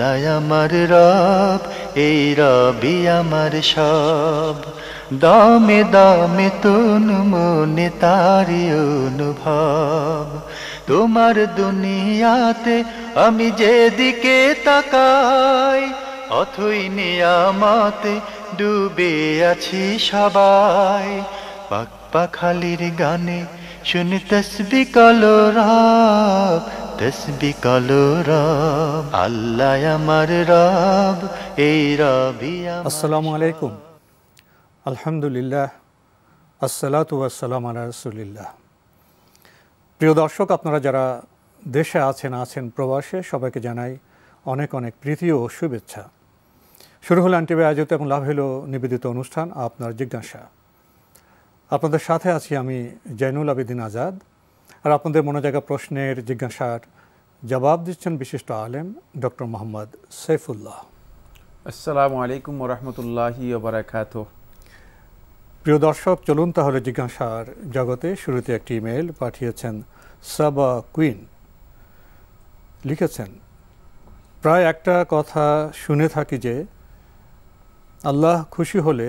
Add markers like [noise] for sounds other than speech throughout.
আল্লাহ আমার রব, এই রবি আমার সব। দমে দমে তুন মনে তারি অনুভব। তোমার দুনিয়াতে আমি যেদিকে তাকাই, অথই নিয়ামতে ডুবে আছি সবাই। পাক পাখালির গানে শুনি তসবি কলো রব তসবি কলো রব, আল্লাহ আমার রব, এই রবি আসসালামু আলাইকুম। আলহামদুলিল্লাহ, আসসালাতু আসসালাম আলা রসুলিল্লাহ। প্রিয় দর্শক, আপনারা যারা দেশে আছেন আছেন প্রবাসে, সবাইকে জানাই অনেক অনেক প্রীতি ও শুভেচ্ছা। শুরু হলো আন্টিবে আয়োজিত এবং লাভ হলো নিবেদিত অনুষ্ঠান, আপনার জিজ্ঞাসা। আপনাদের সাথে আছি আমি জৈনুল আবেদিন আজাদ, আর আপনাদের মনে জায়গা প্রশ্নের জিজ্ঞাসার জবাব দিচ্ছেন বিশিষ্ট আলেম ডক্টর মোহাম্মদ সৈফুল্লাহ। আসসালামু আলাইকুম ওরহমতুল্লাহি ওবরাকাত প্রিয় দর্শক চলুন তাহলে জিজ্ঞাসার জগতে শুরুতে একটি ইমেল পাঠিয়েছেন সাবা কুইন। লিখেছেন প্রায় একটা কথা শুনে থাকি যে আল্লাহ খুশি হলে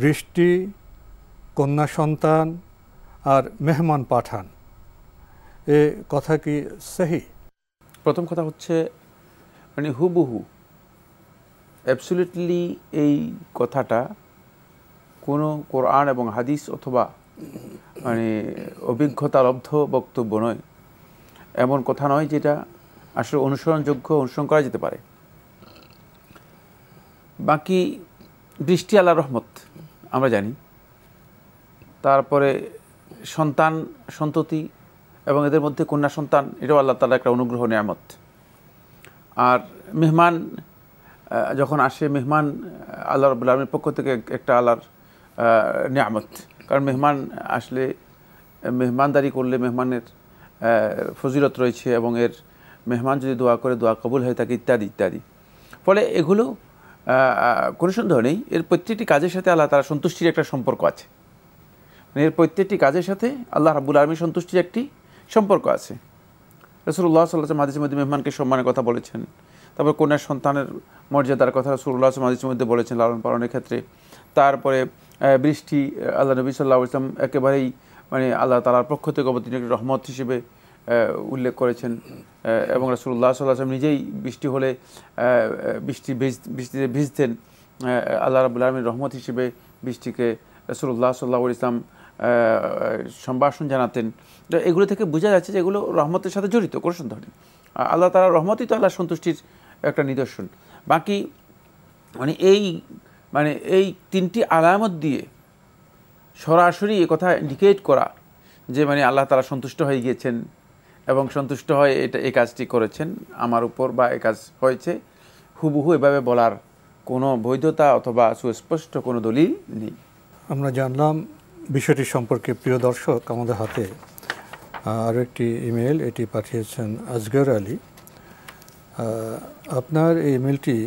বৃষ্টি কন্যা সন্তান আর মেহমান পাঠান। এ কথা কি সহি? প্রথম কথা হচ্ছে মানে হুবহু অ্যাবসুলেটলি এই কথাটা কোনো কোরআন এবং হাদিস অথবা মানে অভিজ্ঞতালব্ধ বক্তব্য নয়। এমন কথা নয় যেটা আসলে অনুসরণযোগ্য, অনুসরণ করা যেতে পারে। বাকি বৃষ্টি আল্লাহ রহমত, আমরা জানি। তারপরে সন্তান, সন্ততি এবং এদের মধ্যে কন্যা সন্তান, এটাও আল্লাহ তালা একটা অনুগ্রহ, নিয়ামত। আর মেহমান যখন আসে, মেহমান আল্লাহ রবুল আলমীর পক্ষ থেকে একটা আল্লাহর নিয়ামত। কারণ মেহমান আসলে, মেহমানদারি করলে মেহমানের ফজিলত রয়েছে এবং এর মেহমান যদি দোয়া করে, দোয়া কবুল হয়ে থাকে, ইত্যাদি ইত্যাদি। ফলে এগুলো কোনো সন্দেহ নেই, এর প্রত্যেকটি কাজের সাথে আল্লাহ তারা সন্তুষ্টির একটা সম্পর্ক আছে। মানে এর প্রত্যেকটি কাজের সাথে আল্লাহ রাবুল আলমীর সন্তুষ্টির একটি সম্পর্ক আছে। রসুল্লাহ সাল্লাহ মাদিসের মধ্যে মেহমানকে সম্মানের কথা বলেছেন। তারপর কন্যার সন্তানের মর্যাদার কথা রসুল্লাহ মাদিসের মধ্যে বলেছেন লালন পালনের ক্ষেত্রে। তারপরে বৃষ্টি, আল্লাহ নবী সাল্লাহ ইসলাম একেবারেই মানে আল্লাহ তালার পক্ষ থেকে অবতীর্ণ রহমত হিসেবে উল্লেখ করেছেন। এবং রসুল্লাহ সাল্লাহ আসলাম নিজেই বৃষ্টি হলে বৃষ্টি ভিজ, বৃষ্টিতে ভিজতেন। আল্লাহ রাবুল আলমীর রহমত হিসেবে বৃষ্টিকে রসুল্লাহ সাল্লাহ ইসলাম সম্ভাষণ জানাতেন। এগুলো থেকে বোঝা যাচ্ছে যে এগুলো রহমতের সাথে জড়িত, কোনো সন্দেহ নেই। আল্লাহ তালা রহমতই তো আল্লাহ সন্তুষ্টির একটা নিদর্শন। বাকি মানে এই মানে এই তিনটি আলামত দিয়ে সরাসরি এ কথা ইন্ডিকেট করা যে মানে আল্লাহ তালা সন্তুষ্ট হয়ে গিয়েছেন এবং সন্তুষ্ট হয়ে এটা, এই কাজটি করেছেন, আমার উপর বা এ কাজ হয়েছে, হুবহু এভাবে বলার কোনো বৈধতা অথবা সুস্পষ্ট কোনো দলিল নেই। আমরা জানলাম বিষয়টি সম্পর্কে প্রিয় দর্শক আমাদের হাতে আরও একটি ইমেল এটি পাঠিয়েছেন আজগর আলী। আপনার এই ইমেলটি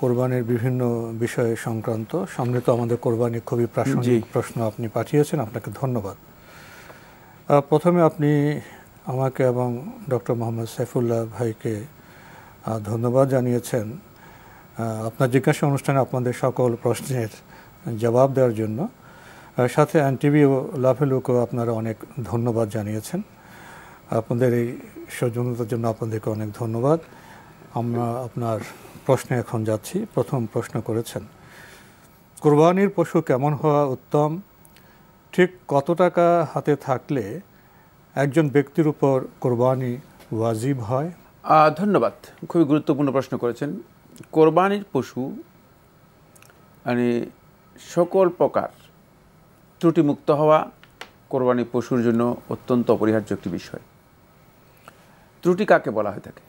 কোরবানির বিভিন্ন বিষয় সংক্রান্ত সামনে তো আমাদের কোরবানি খুবই প্রাসঙ্গিক। প্রশ্ন আপনি পাঠিয়েছেন আপনাকে ধন্যবাদ। প্রথমে আপনি আমাকে এবং ডক্টর মোহাম্মদ সাইফুল্লাহ ভাইকে ধন্যবাদ জানিয়েছেন। আপনার জিজ্ঞাসা অনুষ্ঠানে আপনাদের সকল প্রশ্নের জবাব দেওয়ার জন্য। সাথে এনটিভি ও লাভেলুকেও আপনারা অনেক ধন্যবাদ জানিয়েছেন। আপনাদের এই সৌজন্যতার জন্য আপনাদেরকে অনেক ধন্যবাদ। আমরা আপনার প্রশ্নে এখন যাচ্ছি। প্রথম প্রশ্ন করেছেন, কোরবানির পশু কেমন হওয়া উত্তম? ঠিক কত টাকা হাতে থাকলে একজন ব্যক্তির উপর কোরবানি ওয়াজিব হয়? ধন্যবাদ। খুবই গুরুত্বপূর্ণ প্রশ্ন করেছেন। কোরবানির পশু মানে সকল প্রকার ত্রুটিমুক্ত হওয়া কোরবানি পশুর জন্য অত্যন্ত অপরিহার্য একটি বিষয়। ত্রুটি কাকে বলা হয়ে থাকে?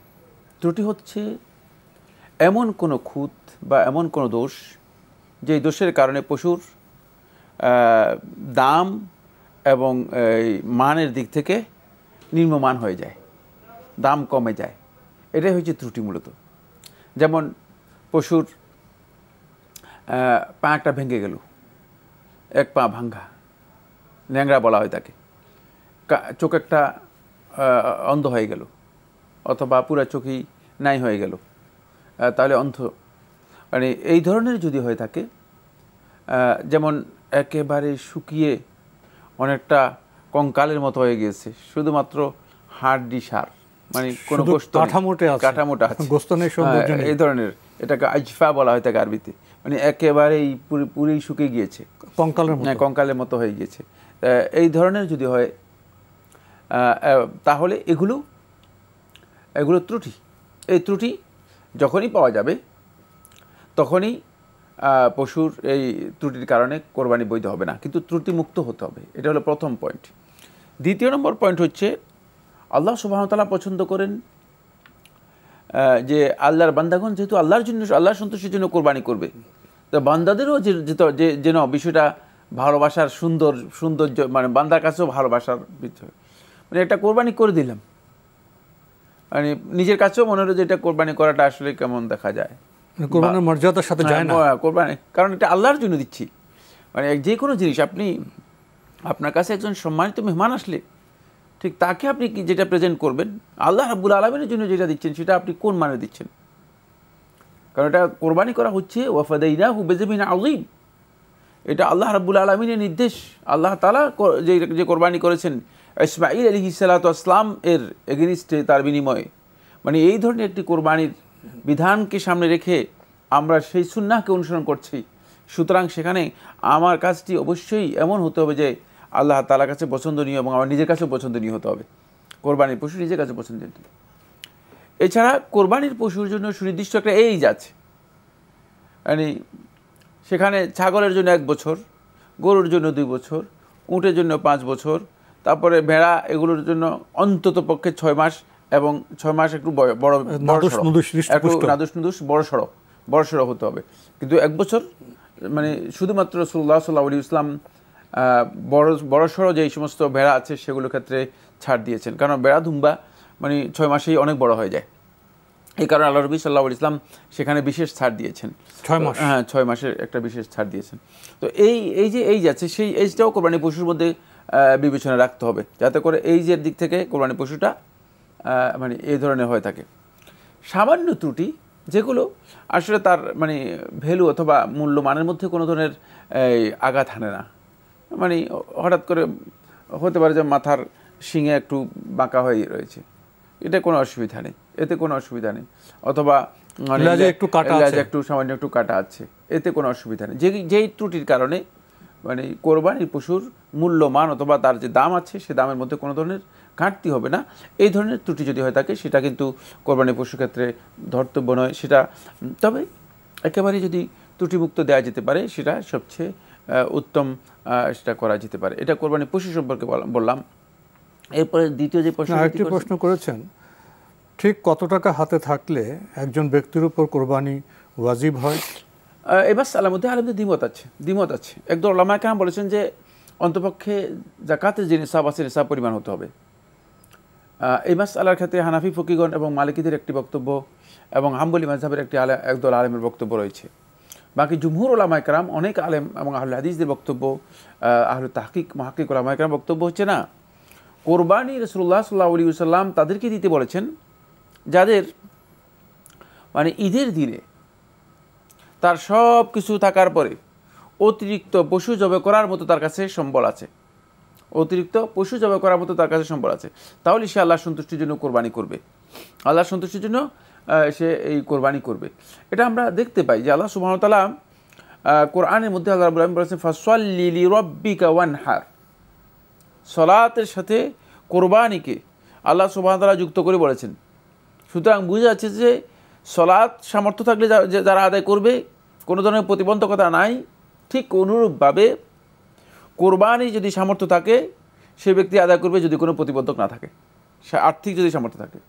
ত্রুটি হচ্ছে এমন কোনো খুঁত বা এমন কোনো দোষ যে দোষের কারণে পশুর দাম এবং মানের দিক থেকে নিম্নমান হয়ে যায় দাম কমে যায়। এটাই হচ্ছে ত্রুটি মূলত। যেমন পশুর আহ, পা একটা ভেঙে গেল এক পা ভাঙ্গা। ন্যাংরা বলা হয় তাকে। চোখ একটা অন্ধ হয়ে গেল। অথবা পুরা চোখই নাই হয়ে গেল। তাহলে অন্ধ। মানে এই ধরনের যদি হয়ে থাকে যেমন একেবারে শুকিয়ে অনেকটা কঙ্কালের মতো হয়ে গিয়েছে শুধুমাত্র হাড্ডি সার। মানে কোনো গোস্ত। কাঠামোটা আছে। গোস্ত হ্যাঁ। এই ধরনের। এটাকে আজফা বলা হয় থাকে আরবিতে। মানে একেবারেই পুরি পুরি শুকিয়ে গিয়েছে। কঙ্কালের মতো। হ্যাঁ, কঙ্কালের মতো হয়ে গিয়েছে। এই ধরনের যদি হয় তাহলে এগুলো এগুলো ত্রুটি। এই ত্রুটি যখনই পাওয়া যাবে তখনই পশুর এই ত্রুটির কারণে কোরবানি বৈধ হবে না। কিন্তু ত্রুটি মুক্ত হতে হবে। এটা হলো প্রথম পয়েন্ট দ্বিতীয় নম্বর পয়েন্ট হচ্ছে আল্লাহ সুবাহতালা পছন্দ করেন যে আল্লাহর বান্দাগণ যেহেতু আল্লাহর জন্য আল্লাহর সন্তুষ্টির জন্য কোরবানি করবে তো বান্দাদেরও যে- যেন বিষয়টা ভালোবাসার সুন্দর সৌন্দর্য মানে বান্দার কাছেও ভালোবাসার বিষয়। মানে একটা কোরবানি করে দিলাম। মানে নিজের কাছেও মনে হলো যে এটা কোরবানি করাটা আসলে কেমন দেখা যায়। মানে কোরবানির মর্যাদার সাথে যায় না। হ্যাঁ, কোরবানি কারণ এটা আল্লাহর জন্য দিচ্ছি। মানে যে কোনো জিনিস আপনি আপনার কাছে একজন সম্মানিত মেহমান আসলে ঠিক তাকে আপনি কি যেটা প্রেজেন্ট করবেন? আল্লাহ রাব্বুল আলমিনের জন্য যেটা দিচ্ছেন, সেটা আপনি কোন মানে দিচ্ছেন? কারণ এটা কোরবানি করা হচ্ছে ওয়াফাদাইনা হুবেজবিন আলিম এটা আল্লাহ রাব্বুল আলমিনের নির্দেশ। আল্লাহ তালা যে যে কোরবানি করেছেন ইসমাইল আলী হিসালাত আসলাম এর এগেনিস্টে তার বিনিময়ে। মানে এই ধরনের একটি কোরবানির বিধানকে সামনে রেখে আমরা সেই সুন্নাহকে অনুসরণ করছি। সুতরাং সেখানে আমার কাজটি অবশ্যই এমন হতে হবে যে আল্লাহ তালার কাছে পছন্দনীয় এবং আমার নিজের কাছেও পছন্দনীয় হতে হবে। কোরবানির পশু নিজের কাছে পছন্দনীয় এছাড়া কোরবানির পশুর জন্য সুনির্দিষ্ট একটা এইজ আছে। মানে সেখানে ছাগলের জন্য এক বছর গরুর জন্য দুই বছর উটের জন্য পাঁচ বছর তারপরে ভেড়া এগুলোর জন্য অন্তত পক্ষে ছয় মাস এবং ছয় মাস একটু বড় নাদুস বড়সড়। নুদুস, বড় সড়ো বড় সড়ো হতে হবে। কিন্তু এক বছর মানে শুধুমাত্র সুল্লাহ সাল্লাহ আলী ইসলাম বড় বড় সড়ো যে সমস্ত ভেড়া আছে সেগুলোর ক্ষেত্রে ছাড় দিয়েছেন। কারণ বেড়া ধুম্বা মানে ছয় মাসেই অনেক বড় হয়ে যায়। এই কারণে আল্লাহ রবি সাল্লাহ ইসলাম সেখানে বিশেষ ছাড় দিয়েছেন। ছয় মাস। হ্যাঁ ছয় মাসের একটা বিশেষ ছাড় দিয়েছেন। তো এই এই যে এই যাচ্ছে সেই এইজটাও কোরবানি পশুর মধ্যে বিবেচনা রাখতে হবে। যাতে করে এইজের দিক থেকে কোরবানি পশুটা মানে এই ধরনের হয়ে থাকে। সামান্য ত্রুটি যেগুলো আসলে তার মানে ভ্যালু অথবা মূল্যমানের মধ্যে কোনো ধরনের আঘাত হানে না। মানে হঠাৎ করে হতে পারে যে মাথার শিঙে একটু বাঁকা হয়ে রয়েছে। এটা কোনো অসুবিধা নেই। এতে কোনো অসুবিধা নেই। অথবা মানে একটু কাটা আছে। একটু সামান্য একটু কাটা আছে। এতে কোনো অসুবিধা নেই। যে যেই ত্রুটির কারণে মানে কোরবানির পশুর মূল্যমান অথবা তার যে দাম আছে সে দামের মধ্যে কোনো ধরনের ঘাটতি হবে না। এই ধরনের ত্রুটি যদি হয়ে থাকে সেটা কিন্তু কোরবানির পশুর ক্ষেত্রে ধর্তব্য নয়। সেটা তবে একেবারে যদি ত্রুটিমুক্ত দেওয়া যেতে পারে সেটা সবচেয়ে উত্তম সেটা করা যেতে পারে। এটা কোরবানি পশু সম্পর্কে বললাম। এরপরে দ্বিতীয় যে প্রশ্ন আরেকটি প্রশ্ন করেছেন ঠিক কত টাকা হাতে থাকলে একজন ব্যক্তির উপর কোরবানি ওয়াজিব হয়? এবার মধ্যে আলমদের দ্বিমত আছে দ্বিমত আছে। একদম ওলামা কেরাম বলেছেন যে অন্তপক্ষে জাকাতের যে নিসাব আছে নিসাব পরিমাণ হতে হবে। এই মাস আলার ক্ষেত্রে হানাফি ফকিগণ এবং মালিকীদের একটি বক্তব্য এবং হাম্বলি মাঝহাবের একটি আলে একদল আলেমের বক্তব্য রয়েছে। বাকি জুমহুর ওলামা একরাম অনেক আলেম এবং আহুল হাদিসদের বক্তব্য আহলু তাহকিক, মাহকিক ওলামা একরাম বক্তব্য হচ্ছে না। কোরবানি রসুল্লাহ সাল্লাহ আলী সাল্লাম তাদেরকে দিতে বলেছেন, যাদের মানে ঈদের দিনে তার সব কিছু থাকার পরে অতিরিক্ত পশু জবে করার মতো তার কাছে সম্বল আছে। অতিরিক্ত পশু জবে করার মতো তার কাছে সম্বল আছে। তাহলে সে আল্লাহ সন্তুষ্টির জন্য কোরবানি করবে। আল্লাহ সন্তুষ্টির জন্য সে এই কোরবানি করবে। এটা আমরা দেখতে পাই যে আল্লাহ সুবাহতালা কোরআনের মধ্যে আল্লাহ রাবুল আলম বলেছেন ফাসল্লি রব্বিকা ওয়ানহার। সলাতের সাথে কোরবানিকে আল্লাহ সুবাহতালা যুক্ত করে বলেছেন। সুতরাং বুঝে যাচ্ছে যে সলাৎ সামর্থ্য থাকলে যারা আদায় করবে, কোনো ধরনের প্রতিবন্ধকতা নাই। ঠিক অনুরূপভাবে কোরবানি যদি সামর্থ্য থাকে, সে ব্যক্তি আদায় করবে যদি কোনো প্রতিবন্ধক না থাকে। সে আর্থিক যদি সামর্থ্য থাকে।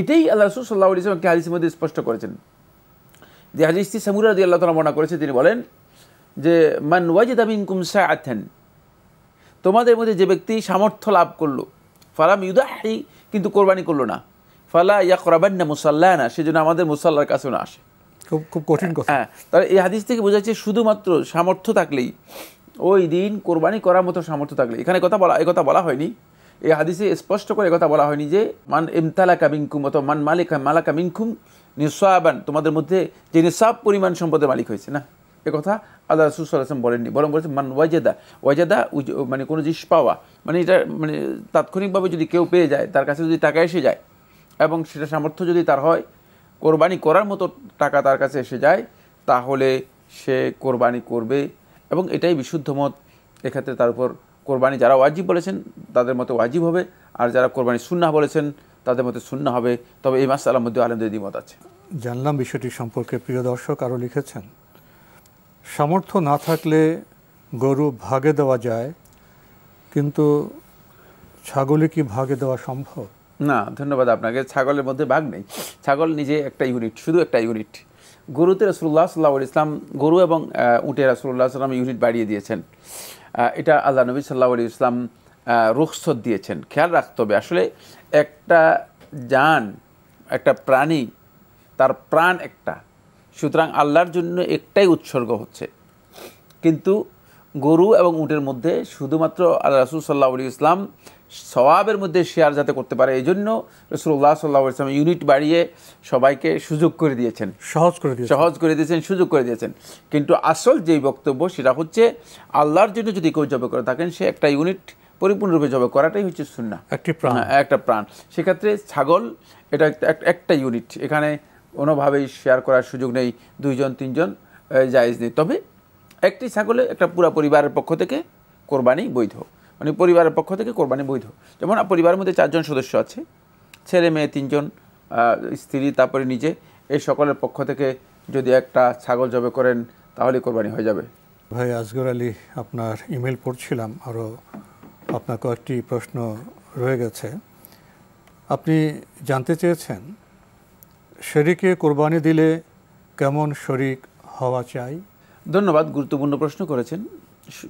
এটাই আল্লাহ রসুল সাল্লাহ আলি সাল্লামকে হাদিসের মধ্যে স্পষ্ট করেছেন। যে হাদিসটি সামুরা দিয়ে আল্লাহ তালা বর্ণনা করেছে তিনি বলেন যে মান ওয়াজিদ আমিন কুমসা আথেন তোমাদের মধ্যে যে ব্যক্তি সামর্থ্য লাভ করল ফালাম ইউদাহি কিন্তু কোরবানি করল না। ফালা ইয়া করাবান্না মুসাল্লানা সেজন্য আমাদের মুসাল্লার কাছেও না আসে। খুব খুব কঠিন কথা। হ্যাঁ তাহলে এই হাদিস থেকে বোঝা যাচ্ছে শুধুমাত্র সামর্থ্য থাকলেই ওই দিন কোরবানি করার মতো সামর্থ্য থাকলে। এখানে কথা বলা এই কথা বলা হয়নি। এই হাদিসে স্পষ্ট করে কথা বলা হয়নি যে মান ইমতালাকা মিনকুম অথবা মান মালিকা মালাকা মিনকুম নিঃসাবান, তোমাদের মধ্যে যে নিঃসাব পরিমাণ সম্পদের মালিক হয়েছে, না? এ কথা আল্লাহ রসুল সাল্লাম বলেননি, বরং বলেছেন মান ওয়াজেদা ওয়াজেদা মানে কোনো জিনিস পাওয়া মানে এটা মানে তাৎক্ষণিকভাবে যদি কেউ পেয়ে যায়, তার কাছে যদি টাকা এসে যায়, এবং সেটা সামর্থ্য যদি তার হয়, কোরবানি করার মতো টাকা তার কাছে এসে যায়, তাহলে সে কোরবানি করবে, এবং এটাই বিশুদ্ধ মত, এক্ষেত্রে তার উপর কোরবানি যারা ওয়াজিব বলেছেন তাদের মতো ওয়াজিব হবে। আর যারা কোরবানি সুন্না বলেছেন তাদের মতো সুন্না হবে। তবে এই মাসালার মধ্যে আলমদের দ্বিমত আছে। জানলাম বিষয়টি সম্পর্কে প্রিয় দর্শক আরও লিখেছেন সামর্থ্য না থাকলে গরু ভাগে দেওয়া যায় কিন্তু ছাগলে কি ভাগে দেওয়া সম্ভব? না ধন্যবাদ আপনাকে। ছাগলের মধ্যে ভাগ নেই। ছাগল নিজে একটা ইউনিট শুধু একটা ইউনিট। গরুতে রসুল্লাহ সাল্লাহ ইসলাম গরু এবং উটে রসুল্লাহ সাল্লাম ইউনিট বাড়িয়ে দিয়েছেন। এটা আল্লাহ নবী সাল্লাহ আলী ইসলাম রুখসত দিয়েছেন। খেয়াল রাখতে হবে, আসলে একটা যান, একটা প্রাণী, তার প্রাণ একটা। সুতরাং আল্লাহর জন্য একটাই উৎসর্গ হচ্ছে। কিন্তু গরু এবং উটের মধ্যে শুধুমাত্র আল্লাহ রসুল সাল্লাহ আলী ইসলাম সবাবের মধ্যে শেয়ার যাতে করতে পারে এই জন্য রসুল্লাহ সাল্লাহ ইসলাম ইউনিট বাড়িয়ে সবাইকে সুযোগ করে দিয়েছেন। সহজ করে দিয়েছেন। সহজ করে দিয়েছেন সুযোগ করে দিয়েছেন। কিন্তু আসল যেই বক্তব্য সেটা হচ্ছে আল্লাহর জন্য যদি কেউ জবে করে থাকেন সে একটা ইউনিট পরিপূর্ণরূপে জবে করাটাই হচ্ছে শূন্য একটি প্রাণ। একটা প্রাণ। সেক্ষেত্রে ছাগল এটা একটা ইউনিট। এখানে কোনোভাবেই শেয়ার করার সুযোগ নেই দুইজন তিনজন জায়েজ নেই। তবে একটি ছাগলে একটা পুরা পরিবারের পক্ষ থেকে কোরবানি বৈধ। মানে পরিবারের পক্ষ থেকে কোরবানি বৈধ। যেমন পরিবারের মধ্যে চারজন সদস্য আছে ছেলে মেয়ে তিনজন স্ত্রী তারপরে নিজে। এই সকলের পক্ষ থেকে যদি একটা ছাগল জবে করেন তাহলে কোরবানি হয়ে যাবে। ভাই আজগর আলী আপনার ইমেল পড়ছিলাম আরও আপনার কয়েকটি প্রশ্ন রয়ে গেছে। আপনি জানতে চেয়েছেন শরিকে কোরবানি দিলে কেমন শরিক হওয়া চাই? ধন্যবাদ গুরুত্বপূর্ণ প্রশ্ন করেছেন।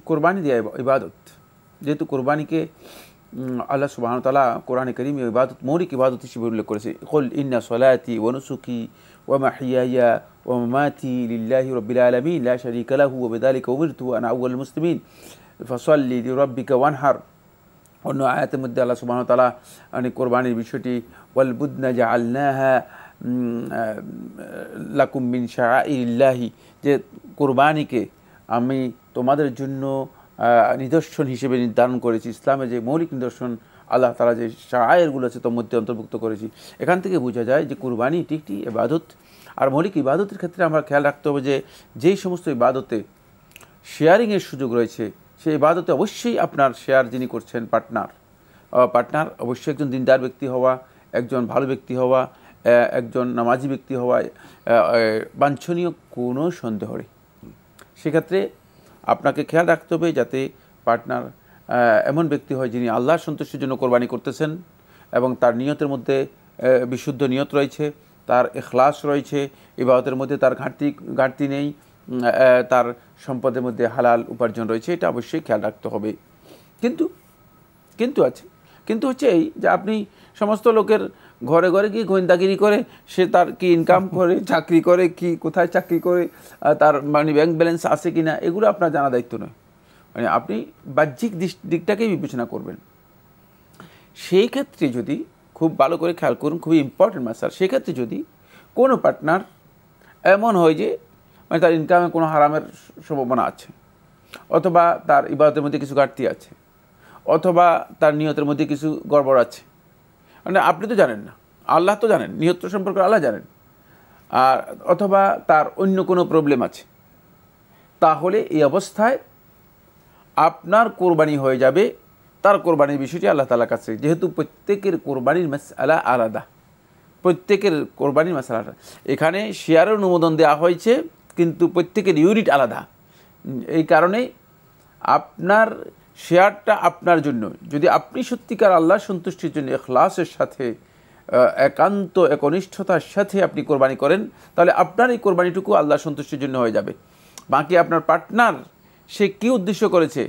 কোরবানি দেওয়া ইবাদত। যেহেতু কোরবানিকে আল্লাহ সুবাহ তালা কোরআনে করিম ইবাদত মৌলিক ইবাদত হিসেবে উল্লেখ করেছে কল ইন্না সলাতি ওনুসুকি ওমা হিয়া ওমাতি লিল্লাহি রব্বিল আলমিন লা শারিকা লাহু ওয়া বিযালিকা উমিরতু আনা আউয়াল মুসলিমিন ফসল্লি লিরাব্বিকা ওয়ানহার অন্য আয়াতের মধ্যে আল্লাহ সুবাহ তালা মানে কোরবানির বিষয়টি ওয়াল বুদনা জাআলনাহা লাকুম মিন শাআইরিল্লাহি যে কোরবানিকে আমি তোমাদের জন্য নিদর্শন হিসেবে নির্ধারণ করেছি। ইসলামের যে মৌলিক নিদর্শন, আল্লাহ তালা যে শায়েরগুলো আছে, তার মধ্যে অন্তর্ভুক্ত করেছি। এখান থেকে বোঝা যায় যে কুরবানি এটি একটি ইবাদত। আর মৌলিক ইবাদতের ক্ষেত্রে আমরা খেয়াল রাখতে হবে যে, যেই সমস্ত ইবাদতে শেয়ারিংয়ের সুযোগ রয়েছে, সেই ইবাদতে অবশ্যই আপনার শেয়ার যিনি করছেন পার্টনার পার্টনার অবশ্যই একজন দিনদার ব্যক্তি হওয়া, একজন ভালো ব্যক্তি হওয়া একজন নামাজি ব্যক্তি হওয়ায় বাঞ্ছনীয় কোনো সন্দেহ নেই। সেক্ষেত্রে আপনাকে খেয়াল রাখতে হবে যাতে পার্টনার এমন ব্যক্তি হয় যিনি আল্লাহর সন্তুষ্টির জন্য কোরবানি করতেছেন এবং তার নিয়তের মধ্যে বিশুদ্ধ নিয়ত রয়েছে, তার এখলাস রয়েছে, ইবাদতের মধ্যে তার ঘাটতি ঘাটতি নেই তার সম্পদের মধ্যে হালাল উপার্জন রয়েছে, এটা অবশ্যই খেয়াল রাখতে হবে। কিন্তু কিন্তু আছে, কিন্তু হচ্ছে এই যে আপনি সমস্ত লোকের ঘরে ঘরে গিয়ে গোয়েন্দাগিরি করে? সে তার কি ইনকাম করে, চাকরি করে, কি, কোথায় চাকরি করে তার মানে ব্যাংক ব্যালেন্স আছে কি না এগুলো আপনার জানা দায়িত্ব নয়। মানে আপনি বাহ্যিক দিকটাকেই বিবেচনা করবেন। সেই ক্ষেত্রে যদি খুব ভালো করে খেয়াল করুন, খুবই ইম্পর্টেন্ট মাসাল সেক্ষেত্রে যদি কোনো পার্টনার এমন হয় যে মানে তার ইনকামে কোনো হারামের সম্ভাবনা আছে, অথবা তার ইবাদতের মধ্যে কিছু ঘাটতি আছে, অথবা তার নিয়তের মধ্যে কিছু গড়বড় আছে মানে আপনি তো জানেন না। আল্লাহ তো জানেন, নিহত সম্পর্কে আল্লাহ জানেন। আর অথবা তার অন্য কোনো প্রবলেম আছে। তাহলে এই অবস্থায় আপনার কোরবানি হয়ে যাবে। তার কোরবানির বিষয়টি আল্লাহ তালার কাছে। যেহেতু প্রত্যেকের কোরবানির আলা আলাদা। প্রত্যেকের কোরবানির আলাদা। এখানে শেয়ারের অনুমোদন দেওয়া হয়েছে, কিন্তু প্রত্যেকের ইউনিট আলাদা। এই কারণে আপনার শেয়ারটা আপনার জন্য। যদি আপনি সত্যিকার আল্লাহ সন্তুষ্টির জন্য এখলাসের সাথে একান্ত, একনিষ্ঠতার সাথে আপনি কোরবানি করেন, তাহলে আপনার এই কোরবানিটুকু আল্লাহ সন্তুষ্টির জন্য হয়ে যাবে। বাকি আপনার পার্টনার, সে কি উদ্দেশ্য করেছে?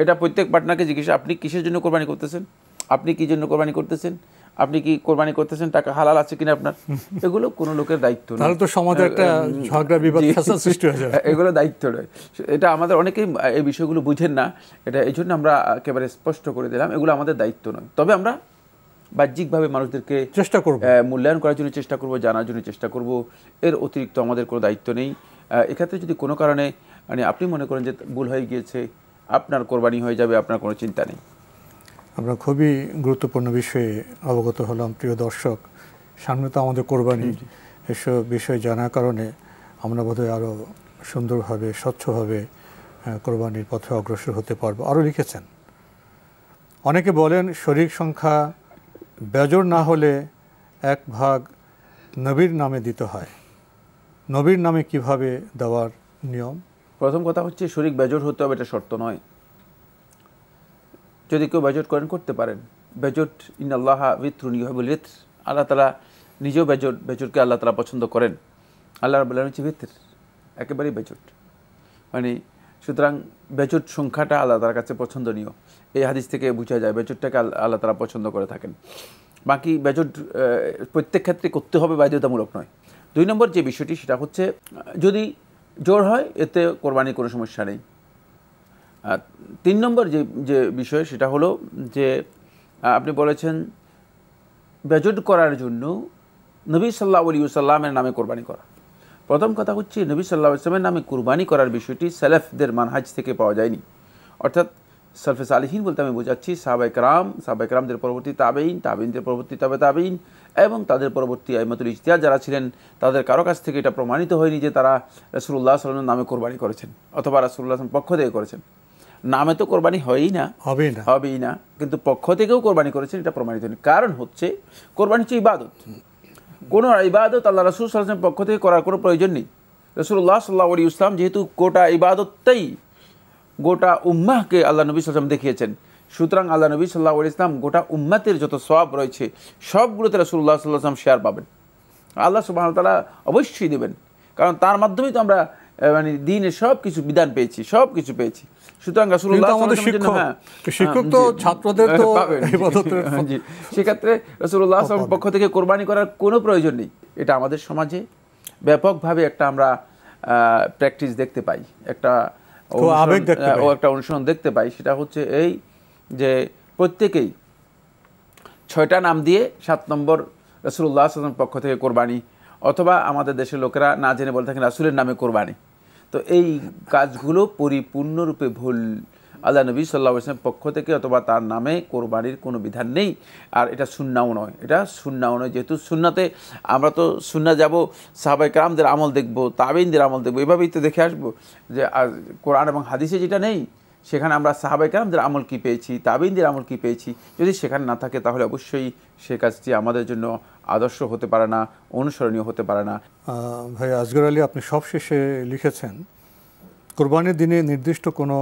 এটা প্রত্যেক পার্টনারকে জিজ্ঞেস, আপনি কিসের জন্য কোরবানি করতেছেন? আপনি কী জন্য কোরবানি করতেছেন? আপনি কি কোরবানি করতেছেন? টাকা হালাল আছে কিনা আপনার? এগুলো কোনো লোকের দায়িত্ব নয়। তাহলে তো সমাজে একটা ঝগড়া বিবাদ সৃষ্টি হয়ে যাবে। এগুলো দায়িত্ব নয়। এটা আমাদের অনেকেই এই বিষয়গুলো বুঝেন না। এটা এই জন্য আমরা একেবারে স্পষ্ট করে দিলাম এগুলো আমাদের দায়িত্ব নয়। তবে আমরা বাহ্যিকভাবে মানুষদেরকে চেষ্টা করব। মূল্যায়ন করার জন্য চেষ্টা করব জানার জন্য চেষ্টা করব। এর অতিরিক্ত আমাদের কোনো দায়িত্ব নেই। এক্ষেত্রে যদি কোনো কারণে মানে আপনি মনে করেন যে ভুল হয়ে গিয়েছে আপনার কোরবানি হয়ে যাবে আপনার কোনো চিন্তা নেই। আমরা খুবই গুরুত্বপূর্ণ বিষয়ে অবগত হলাম প্রিয় দর্শক। সামনে তো আমাদের কোরবানি। এসব বিষয় জানার কারণে আমরা বোধহয় আরও সুন্দরভাবে স্বচ্ছভাবে কোরবানির পথে অগ্রসর হতে পারব। আরও লিখেছেন অনেকে বলেন শরীর সংখ্যা বেজর না হলে এক ভাগ নবীর নামে দিতে হয়। নবীর নামে কীভাবে দেওয়ার নিয়ম? প্রথম কথা হচ্ছে শরিক বেজট হতে হবে এটা শর্ত নয়। যদি কেউ বেজট করেন, করতে পারেন। বেজট ইন আল্লাহ বিত্রুনি বলে রিত্র আল্লাহ তালা নিজেও বেজট, বেজটকে আল্লাহ তালা পছন্দ করেন। আল্লাহ বলেন হচ্ছে ভিত্র একেবারেই বেজট। মানে সুতরাং বেজট সংখ্যাটা আল্লাহ তালার কাছে পছন্দনীয়। এই হাদিস থেকে বোঝা যায়, বেজটটাকে আল- আল্লাহ তালা পছন্দ করে থাকেন। বাকি বেজট প্রত্যেক ক্ষেত্রে করতে হবে বাধ্যতামূলক নয়। দুই নম্বর যে বিষয়টি, সেটা হচ্ছে, যদি জোর হয়, এতে কোরবানির কোনো সমস্যা নেই। তিন নম্বর যে যে বিষয় সেটা হলো যে আপনি বলেছেন বেজট করার জন্য নবী সাল্লাহ আলী সাল্লামের নামে কোরবানি করা। প্রথম কথা হচ্ছে, নবী সাল্লাহ ইসলামের নামে কুরবানি করার বিষয়টি সেলেফদের মানহাজ থেকে পাওয়া যায়নি। অর্থাৎ সলফে সালিহীন বলতে আমি বোঝাচ্ছি সাহাবাইক রাম সাহাবাইক রামদের পরবর্তী তাবেইন তাবিনদের পরবর্তী তাবে তাবেইন এবং তাদের পরবর্তী আইমতুল ইজতিয়ার যারা ছিলেন, তাদের কারও কাছ থেকে এটা প্রমাণিত হয়নি যে তারা রসুল্লাহ সাল্লামের নামে কোরবানি করেছেন, অথবা রাসুল্লাহ পক্ষ থেকে করেছেন। নামে তো কোরবানি হয়ই না। হবেই না। হবেই না। কিন্তু পক্ষ থেকেও কোরবানি করেছেন এটা প্রমাণিত নেই কারণ হচ্ছে কোরবানি হচ্ছে ইবাদত। কোনো ইবাদত আল্লাহ রসুল সাল্লামের পক্ষ থেকে করার কোনো প্রয়োজন নেই। রসুল্লাহ সাল্লাহ আলী ইসলাম যেহেতু গোটা ইবাদতটাই গোটা উম্মাহকে আল্লাহ নবী সাল্লাম দেখিয়েছেন সুতরাং আল্লাহ নবী সাল্লাহ আলী ইসলাম গোটা উম্মাতের যত সব রয়েছে সবগুলোতে রসুল্লাহ সাল্লাহ আসলাম শেয়ার পাবেন। আল্লাহ সুবাহ তালা অবশ্যই দেবেন। কারণ তার মাধ্যমেই তো আমরা মানে দিনের সব কিছু বিধান পেয়েছি সব কিছু পেয়েছি। সুতরাং রাসূলুল্লাহ আমাদের শিক্ষক- হ্যাঁ, শিক্ষক হ্যাঁ, তো ছাত্রদের তো [laughs] ইবাদতের- জি। সেক্ষেত্রে রসুল্লাহ আসলামের পক্ষ থেকে কোরবানি করার কোনো প্রয়োজন নেই। এটা আমাদের সমাজে ব্যাপকভাবে একটা আমরা প্র্যাকটিস দেখতে পাই। একটা। ও একটা অনুসরণ দেখতে পাই। সেটা হচ্ছে এই যে প্রত্যেকেই ছয়টা নাম দিয়ে সাত নম্বর রসুল্লাহ আসলামের পক্ষ থেকে কোরবানি। অথবা আমাদের দেশের লোকেরা না জেনে বলে থাকেন রাসুলের নামে কোরবানি। তো এই কাজগুলো পরিপূর্ণরূপে ভুল। আল্লাহ নবী সাল্লাহ ইসলামের পক্ষ থেকে অথবা তার নামে কোরবানির কোনো বিধান নেই। আর এটা সুন্নাও নয়। এটা সুন্নাও নয়। যেহেতু সুন্নাতে আমরা তো সুন্না যাব সাহাবাই কামদের আমল দেখব তাবিনদের আমল দেখব, এভাবেই তো দেখে আসব যে কোরআন এবং হাদিসে যেটা নেই। সেখানে আমরা সাহাবাই কালামদের আমল কি পেয়েছি তাবিনদের আমল কি পেয়েছি যদি সেখানে না থাকে তাহলে অবশ্যই সে কাজটি আমাদের জন্য আদর্শ হতে পারে না অনুসরণীয় হতে পারে না। ভাই আজগর আলী আপনি সবশেষে লিখেছেন কোরবানির দিনে নির্দিষ্ট কোনো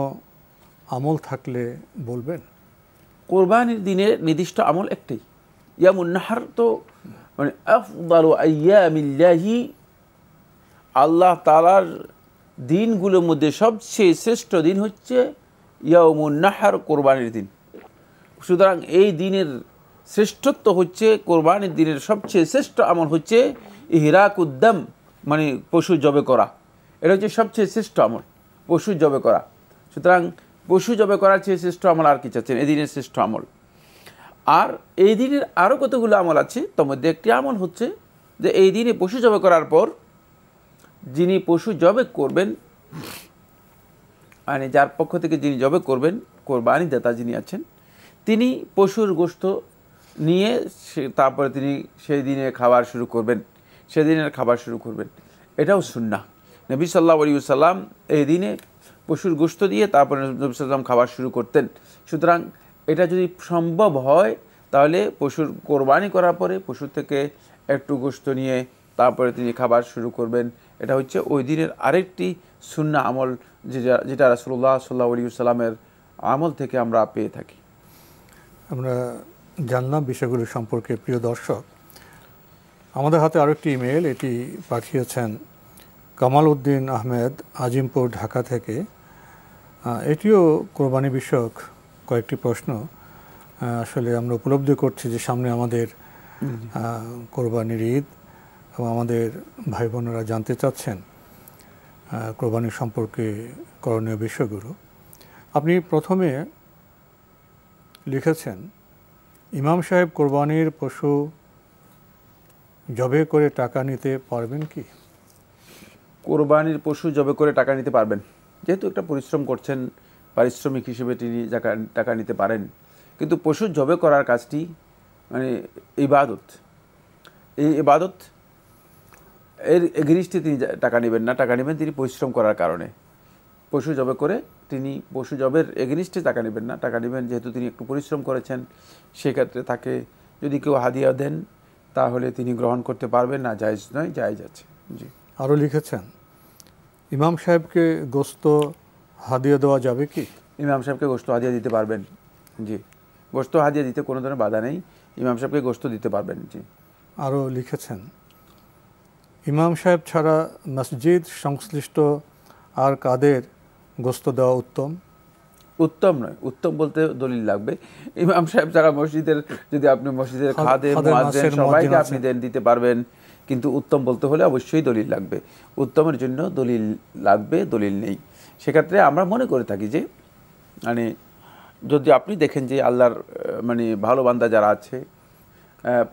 আমল থাকলে বলবেন? কোরবানির দিনে নির্দিষ্ট আমল একটাই। ইয়ামুন্নাহার তো মানে আফদালু আইয়ামিল্লাহি আল্লাহ তালার দিনগুলোর মধ্যে সবচেয়ে শ্রেষ্ঠ দিন হচ্ছে ইয়ামুন্নাহার কোরবানির দিন। সুতরাং এই দিনের শ্রেষ্ঠত্ব হচ্ছে, কোরবানির দিনের সবচেয়ে শ্রেষ্ঠ আমল হচ্ছে ইহরাকুদ্দাম মানে পশু জবে করা। এটা হচ্ছে সবচেয়ে শ্রেষ্ঠ আমল, পশু জবে করা। সুতরাং পশু জবে করার চেয়ে শ্রেষ্ঠ আমল আর কি চাচ্ছেন? এই দিনের শ্রেষ্ঠ আমল। আর এই দিনের আরও কতগুলো আমল আছে? তার মধ্যে একটি আমল হচ্ছে যে এই দিনে পশু জবে করার পর যিনি পশু জবে করবেন মানে যার পক্ষ থেকে যিনি জবে করবেন, কোরবানি দাতা যিনি আছেন, তিনি পশুর গোশত নিয়ে সে, তারপরে তিনি সেই দিনে খাবার শুরু করবেন, সেদিনের খাবার শুরু করবেন। এটাও সুন্না নবী সাল্লাহ আলী সাল্লাম এই দিনে পশুর গোশত দিয়ে তারপরে নবী সাল্লাম খাবার শুরু করতেন। সুতরাং এটা যদি সম্ভব হয়, তাহলে পশুর কোরবানি করার পরে পশুর থেকে একটু গোশত নিয়ে তারপরে তিনি খাবার শুরু করবেন। এটা হচ্ছে ওই দিনের আরেকটি সুন্না আমল যেটা যেটা রাসুল্লাহ সাল্লাহ আলী সাল্লামের আমল থেকে আমরা পেয়ে থাকি। আমরা জানলাম বিষয়গুলো সম্পর্কে প্রিয় দর্শক। আমাদের হাতে আরেকটি ইমেল এটি পাঠিয়েছেন কামাল উদ্দিন আহমেদ আজিমপুর ঢাকা থেকে। এটিও কোরবানি বিষয়ক কয়েকটি প্রশ্ন। আসলে আমরা উপলব্ধি করছি যে সামনে আমাদের কোরবানির ঈদ। এবং আমাদের ভাই বোনেরা জানতে চাচ্ছেন কোরবানি সম্পর্কে করণীয় বিষয়গুলো। আপনি প্রথমে লিখেছেন, ইমাম সাহেব কোরবানির পশু জবে করে টাকা নিতে পারবেন কি? কোরবানির পশু জবে করে টাকা নিতে পারবেন। যেহেতু একটা পরিশ্রম করছেন, পারিশ্রমিক হিসেবে তিনি টাকা নিতে পারেন। কিন্তু পশু জবে করার কাজটি মানে ইবাদত। এই ইবাদত এর এগেনিস্টে তিনি টাকা নেবেন না। টাকা নেবেন তিনি পরিশ্রম করার কারণে। পশু জবে করে তিনি পশু জবের এগেনিস্টে টাকা নেবেন না। টাকা নেবেন যেহেতু তিনি একটু পরিশ্রম করেছেন সেক্ষেত্রে তাকে যদি কেউ হাদিয়া দেন তাহলে তিনি গ্রহণ করতে পারবেন না। জায়জ নয় জায়জ আছে। জি। আরও লিখেছেন ইমাম সাহেবকে গোস্ত হাদিয়া দেওয়া যাবে কি? ইমাম সাহেবকে গোস্ত হাদিয়া দিতে পারবেন জি। গোস্ত হাদিয়া দিতে কোনো ধরনের বাধা নেই। ইমাম সাহেবকে গোস্ত দিতে পারবেন জি। আরও লিখেছেন ইমাম সাহেব ছাড়া মসজিদ সংশ্লিষ্ট আর কাদের গোস্ত দেওয়া উত্তম? উত্তম নয় উত্তম বলতে দলিল লাগবে। ইমাম সাহেব ছাড়া মসজিদের যদি আপনি মসজিদের খাদে সবাইকে আপনি দেন দিতে পারবেন। কিন্তু উত্তম বলতে হলে অবশ্যই দলিল লাগবে। উত্তমের জন্য দলিল লাগবে দলিল নেই। সেক্ষেত্রে আমরা মনে করে থাকি যে মানে যদি আপনি দেখেন যে আল্লাহর মানে ভালো বান্দা যারা আছে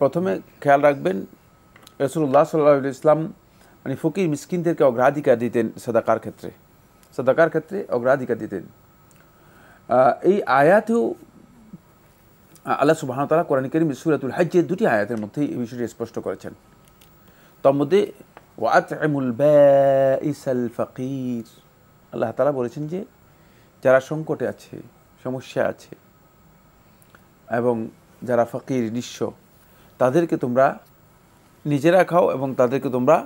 প্রথমে খেয়াল রাখবেন রসুল্লাহ সাল্লাহ ইসলাম মানে ফকির মিসকিনদেরকে অগ্রাধিকার দিতেন সাদাকার ক্ষেত্রে। সাদাকার ক্ষেত্রে অগ্রাধিকার দিতেন। এই আয়াতেও আল্লাহ সুবাহ তালা কোরআন করিম সুরাতুল হাজ্জের দুটি আয়াতের মধ্যেই এই বিষয়টি স্পষ্ট করেছেন। তার মধ্যে ওয়াতমুল ইসাল ফকির। আল্লাহ তালা বলেছেন যে, যারা সংকটে আছে সমস্যা আছে, এবং যারা ফকির, নিঃস্ব, তাদেরকে তোমরা নিজেরা খাও এবং তাদেরকে তোমরা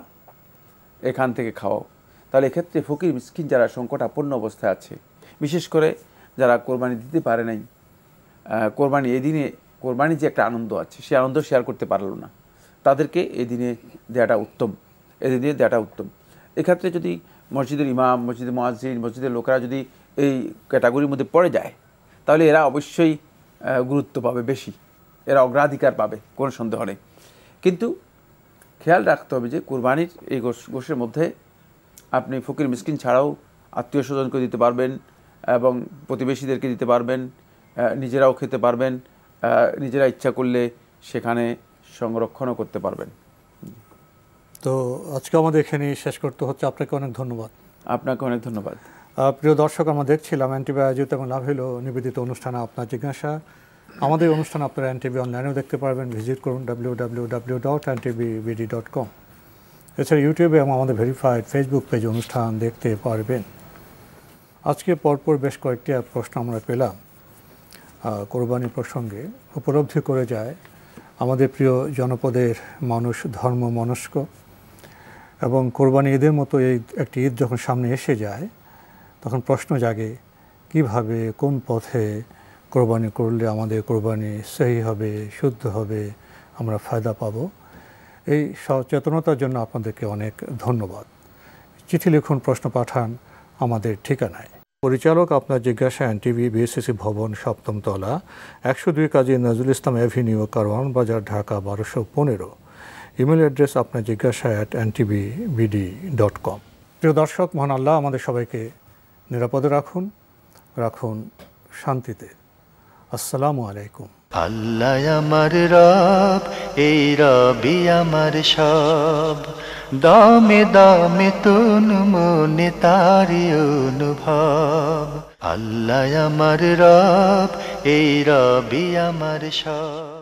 এখান থেকে খাও। তাহলে এক্ষেত্রে ফকির, মিসকিন যারা সংকটাপন্ন অবস্থায় আছে, বিশেষ করে যারা কোরবানি দিতে পারে নাই কোরবানি এই দিনে কোরবানি যে একটা আনন্দ আছে, সে আনন্দ শেয়ার করতে পারল না। তাদেরকে এই দিনে দেওয়াটা উত্তম। এই দিনে দেওয়াটা উত্তম। এক্ষেত্রে যদি মসজিদের ইমাম, মসজিদের মহাজিন মসজিদের লোকেরা যদি এই ক্যাটাগরির মধ্যে পড়ে যায়, তাহলে এরা অবশ্যই গুরুত্ব পাবে বেশি। এরা অগ্রাধিকার পাবে, কোনো সন্দেহ নেই। কিন্তু খেয়াল রাখতে হবে যে কুরবানির এই গোশের মধ্যে আপনি ফকির মিসকিন ছাড়াও আত্মীয় স্বজনকে দিতে পারবেন এবং প্রতিবেশীদেরকে দিতে পারবেন নিজেরাও খেতে পারবেন নিজেরা ইচ্ছা করলে সেখানে সংরক্ষণও করতে পারবেন। তো আজকে আমাদের এখানে শেষ করতে হচ্ছে। আপনাকে অনেক ধন্যবাদ। আপনাকে অনেক ধন্যবাদ। প্রিয় দর্শক আমরা দেখছিলাম এনটিভি আয়োজিত এবং লাভ হলো নিবেদিত অনুষ্ঠানে আপনার জিজ্ঞাসা। আমাদের অনুষ্ঠান আপনারা এনটিভি অনলাইনেও দেখতে পারবেন। ভিজিট করুন W W W dot NTV BD dot com এছাড়া ইউটিউবে এবং আমাদের ভেরিফাইড ফেসবুক পেজে অনুষ্ঠান দেখতে পারবেন। আজকে পরপর বেশ কয়েকটি প্রশ্ন আমরা পেলাম। কোরবানি প্রসঙ্গে উপলব্ধি করে যায় আমাদের প্রিয় জনপদের মানুষ ধর্ম মনস্ক এবং কোরবানি ঈদের মতো এই একটি ঈদ যখন সামনে এসে যায়, তখন প্রশ্ন জাগে, কীভাবে, কোন পথে কোরবানি করলে আমাদের কোরবানি সহি হবে, শুদ্ধ হবে, আমরা ফায়দা পাবো। এই সচেতনতার জন্য আপনাদেরকে অনেক ধন্যবাদ। চিঠি লিখুন, প্রশ্ন পাঠান আমাদের ঠিকানায়। পরিচালক আপনার জিজ্ঞাসা এনটিভি, বিএসসিসি ভবন, সপ্তম তলা, একশো দুই কাজী নজরুল ইসলাম অ্যাভিনিউ কারওয়ান বাজার, ঢাকা, বারোশো পনেরো। ইমেল অ্যাড্রেস আপনার জিজ্ঞাসা at NTV BD dot com. প্রিয় দর্শক, মহান আল্লাহ আমাদের সবাইকে নিরাপদে রাখুন রাখুন শান্তিতে। আসসালামু আলাইকুম। আল্লাহ আমার রব, এই রবি আমার সব। দামে দামে তুন মনে তারি অনুভব। আল্লাহ আমার রব, এই রবি আমার সব।